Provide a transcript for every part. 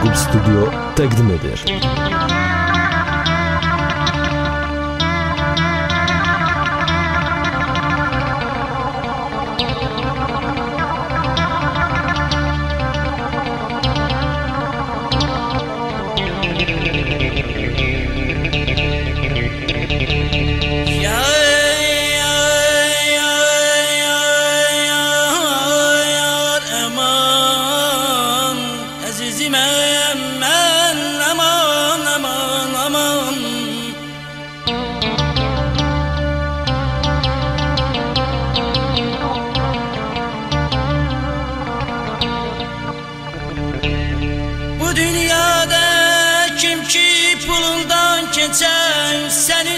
Yakup Studio de Demeter.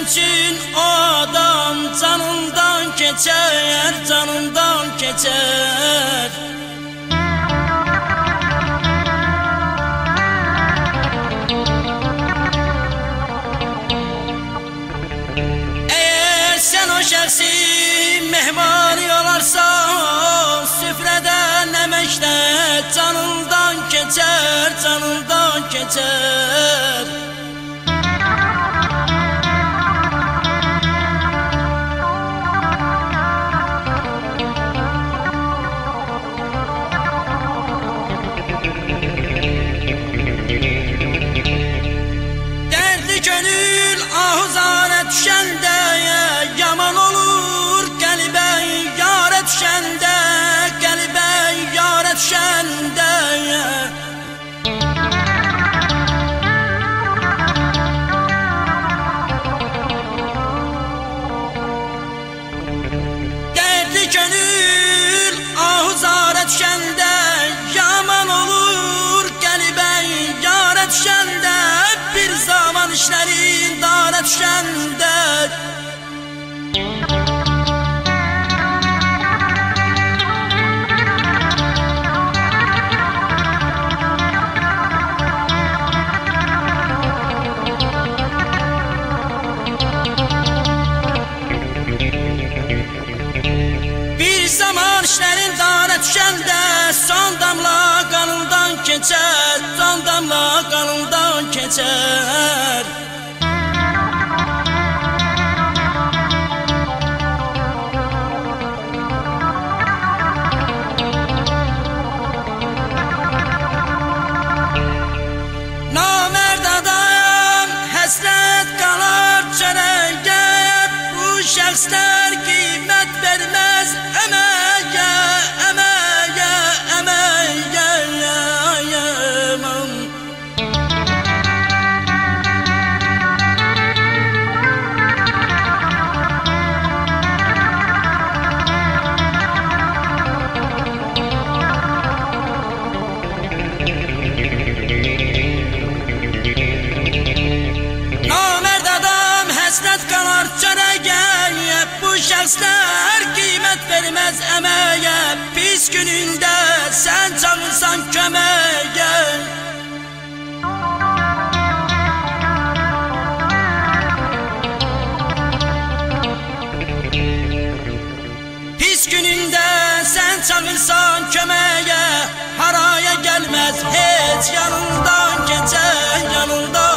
Təqdim edir. geçer canından geçer Eğer sen o şahsi mehmani olarsan Süfreden emekte canından geçer canından geçer Johnny. treasure şəxslər qiymət verməz əməyə Pis günündə sən çağırsan köməyə Pis günündə sən çağırsan köməyə Haraya gəlməz heç yanından keçən, yanından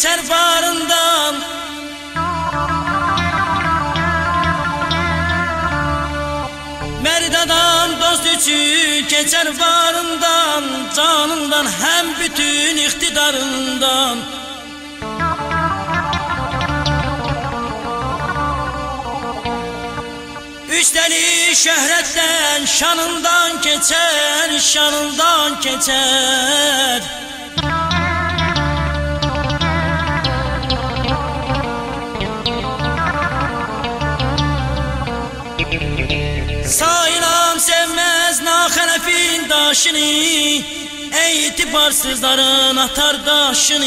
keçər barından Mərdadan dost üçün keçər varından Canından həm bütün iqtidarından Üstəli şöhrətdən, şanından keçər, şanından keçər naxelefin daşını Etibarsızların atar daşını.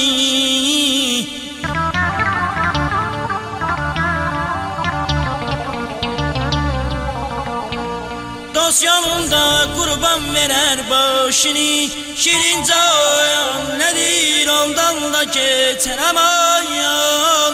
Dost yolunda kurban verer başını Şirin can nedir ondan da geçer aman yan